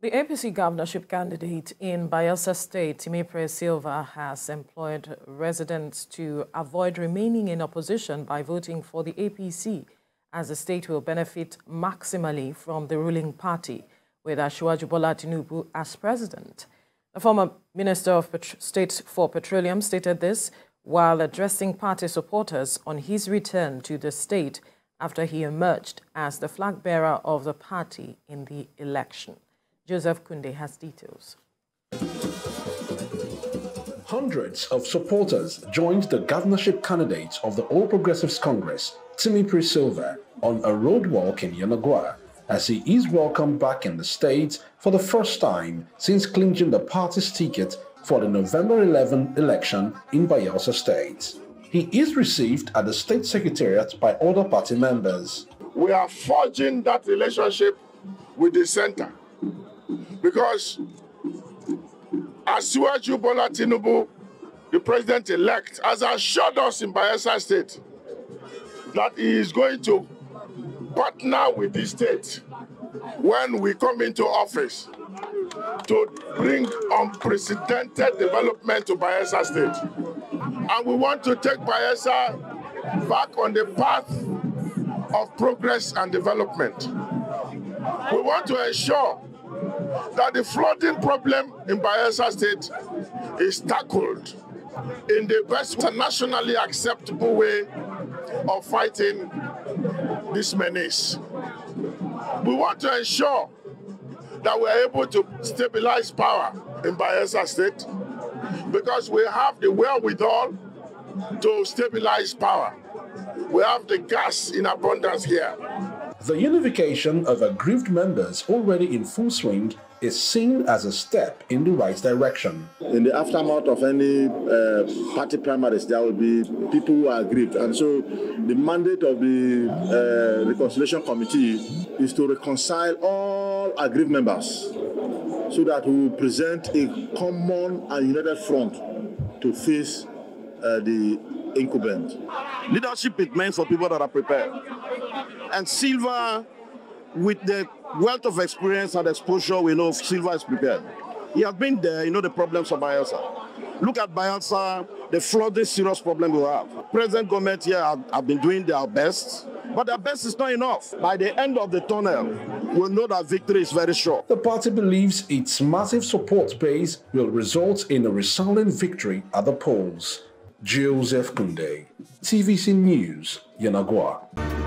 The APC governorship candidate in Bayelsa State, Timipre Sylva, has employed residents to avoid remaining in opposition by voting for the APC, as the state will benefit maximally from the ruling party, with Asiwaju Bola Tinubu as president. The former Minister of Pet State for Petroleum stated this while addressing party supporters on his return to the state after he emerged as the flag bearer of the party in the election. Joseph Kunde has details. Hundreds of supporters joined the governorship candidate of the All Progressives Congress, Timipre Sylva, on a road walk in Yenagoa as he is welcomed back in the state for the first time since clinching the party's ticket for the November 11 election in Bayelsa State. He is received at the state secretariat by other party members. We are forging that relationship with the center because Asiwaju Bola Tinubu, the president-elect, has assured us in Bayelsa State that he is going to partner with the state when we come into office to bring unprecedented development to Bayelsa State. And we want to take Bayelsa back on the path of progress and development. We want to ensure that the flooding problem in Bayelsa State is tackled in the best internationally acceptable way of fighting this menace. We want to ensure that we're able to stabilize power in Bayelsa State because we have the wherewithal to stabilize power. We have the gas in abundance here. The unification of aggrieved members already in full swing is seen as a step in the right direction. In the aftermath of any uh, party primaries, there will be people who are aggrieved. And so the mandate of the uh, Reconciliation Committee is to reconcile all aggrieved members so that we will present a common and united front to face uh, the incumbent. Leadership is meant for people that are prepared. And Sylva, with the wealth of experience and exposure, we know Sylva is prepared. He has been there, you know the problems of Bayelsa. Look at Bayelsa, the flooding serious problem we have. Present government here have, have been doing their best, but their best is not enough. By the end of the tunnel, we'll know that victory is very sure. The party believes its massive support base will result in a resounding victory at the polls. Joseph Kunde, TVC News, Yenagoa.